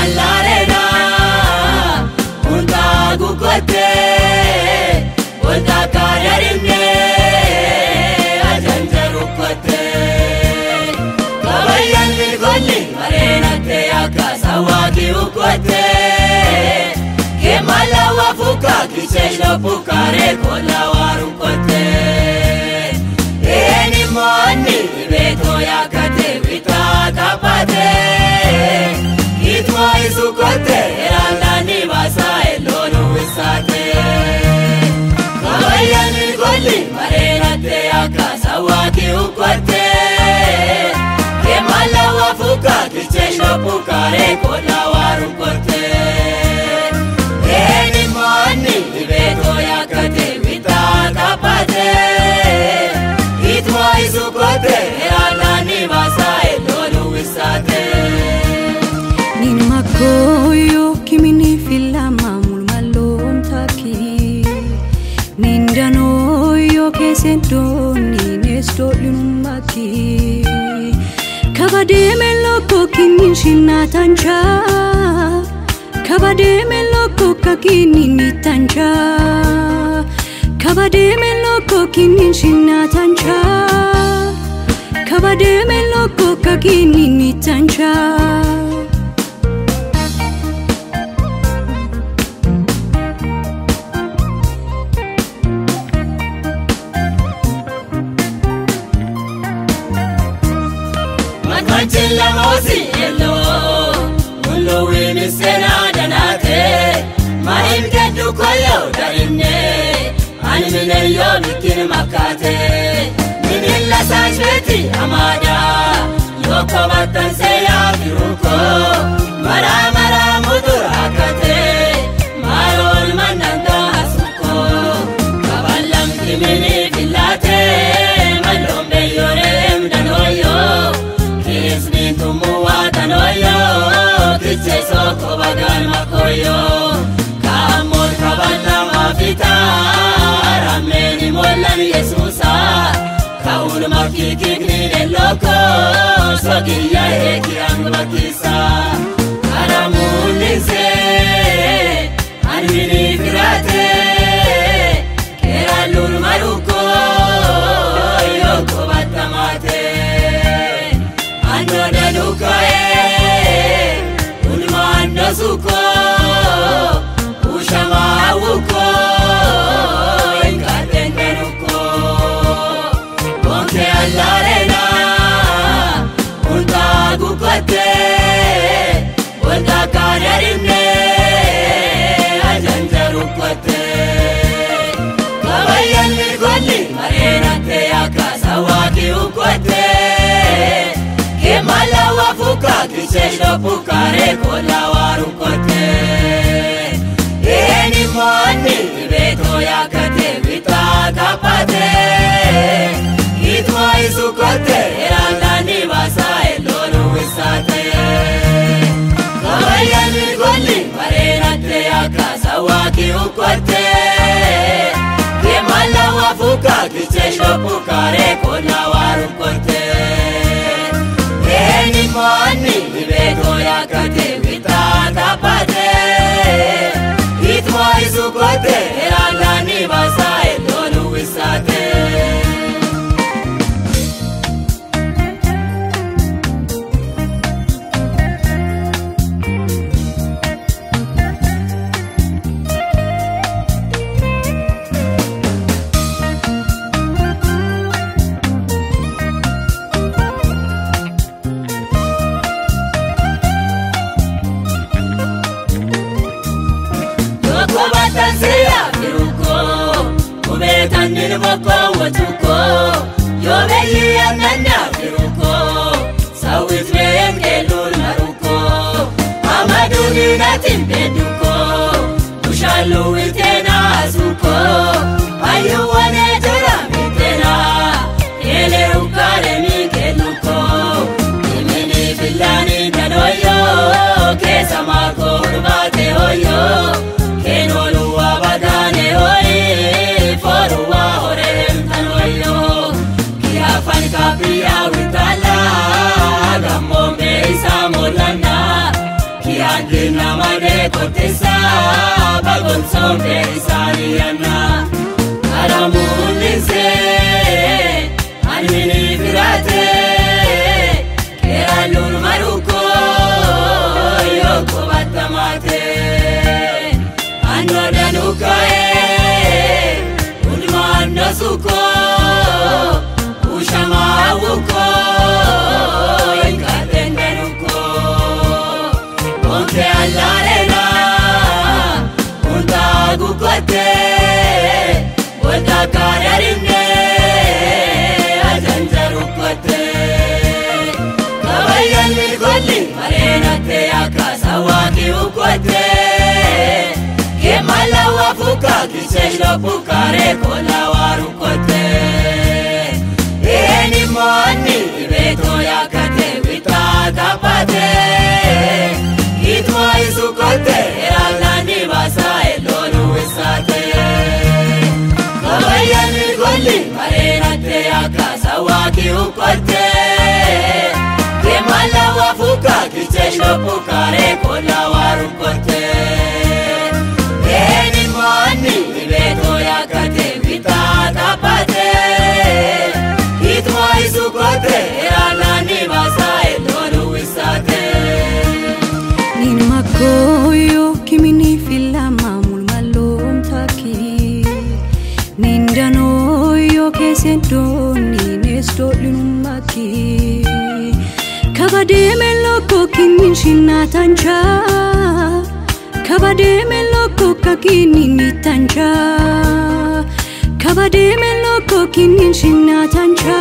jallarena Unta gukote Unta kararimne Ajanjaru kote Kabayan mirgolli Marena te akasa waki ukote Kemala wafuka Kishelo pukare kolawa Afuuka kichee shoppukaaree kodaa waaru kootee. Eenyu moonni ibeetoo yaakate bitaa kapatee. Itoo isu kootee yaanaani baasaa elolu wisaatee. Nin makkoo yookiin minni filama mulma loontaaki. Nin danoo yoo keessee doonii nees dooliin maaki. Kabade meloko kini shina tanja Kabade meloko kakini ni tanja Kabade meloko kini shina tanja Kabade meloko kakini ni tanja sena danate Mahim keddu koyo darinne Ani mine yo bikin makate. Minin la sajbeti amada Yoko Sogiya eki angmakisa Karamulize kichesho pukare kola warukote Eni moni beto yakate vita kapate Itwa isukote erandani basa elonu wisate Kabayani goli marenate akasa waki ukote kubatanzia biruko kubetanire boko wetuko yobeyiyanana biruko sawitwengelaruko amaduninati mbeduko ushaluwitena azuko. kutisa bagon sorbe sariyana aramulize anmini firate keranun maruko yoko batamate. Anodanukae eh, ulmanosuko ushamawuko fuka kicheshlo pukare kola warukkotte eni moonni ibeeto yakkate witaa taphate itmo isukotte eraalani basa eloonu wisate kabayyani golli mareenattee akka sawaaki ukkotte kemalawa fuka kicheshlo pukare kola warukkotte Kabademello kokkin shinna tanja Kabademello kokkin ni tanja Kabademello kokkin shinna tanja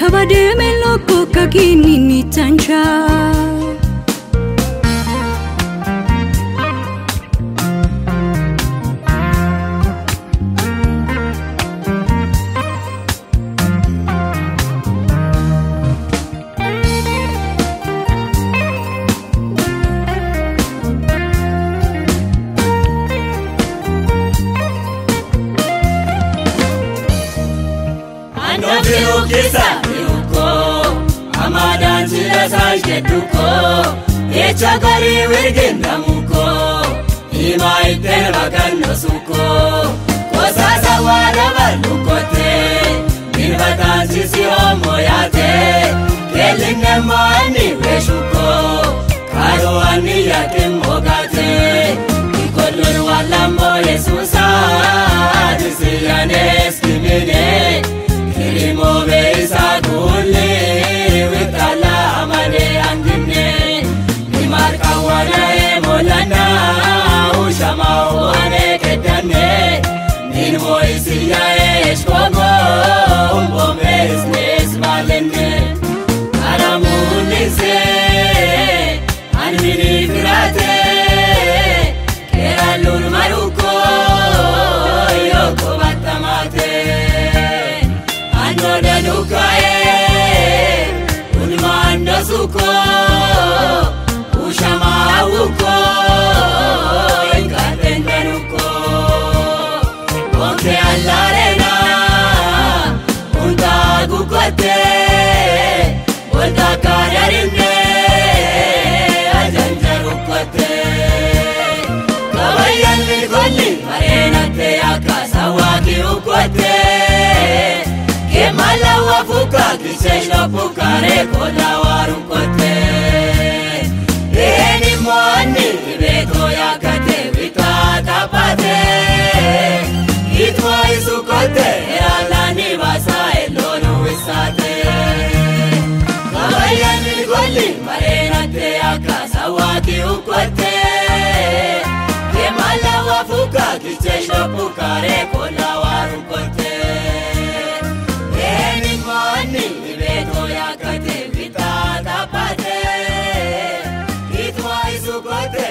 Kabademello kokkin ni tanja anobyukisa byuko amadanzira zanjedduko echagari wirgendamuko imaiterbakannosuko kosasawana ballukote dilbatansisi omoyate kelinnemmaanni weshuko kishenyo pukare kola warukote iheni moni ibeko yakate vitatapate itwa isukote alani basae lonu wisate kabayani goli marenate akasawaki ukote. Kemala wafuka kishenyo pukare kola warukote up like that.